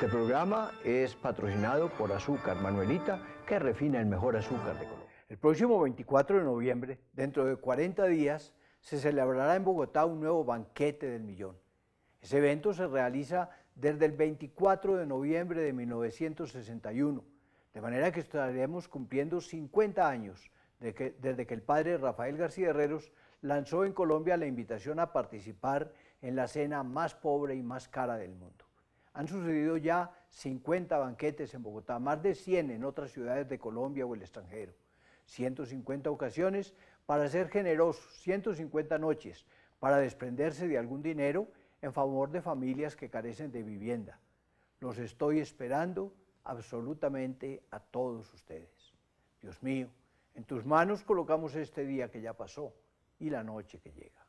Este programa es patrocinado por Azúcar Manuelita, que refina el mejor azúcar de Colombia. El próximo 24 de noviembre, dentro de 40 días, se celebrará en Bogotá un nuevo banquete del millón. Ese evento se realiza desde el 24 de noviembre de 1961, de manera que estaremos cumpliendo 50 años desde que el padre Rafael García Herreros lanzó en Colombia la invitación a participar en la cena más pobre y más cara del mundo. Han sucedido ya 50 banquetes en Bogotá, más de 100 en otras ciudades de Colombia o el extranjero, 150 ocasiones para ser generosos, 150 noches para desprenderse de algún dinero en favor de familias que carecen de vivienda. Los estoy esperando absolutamente a todos ustedes. Dios mío, en tus manos colocamos este día que ya pasó y la noche que llega.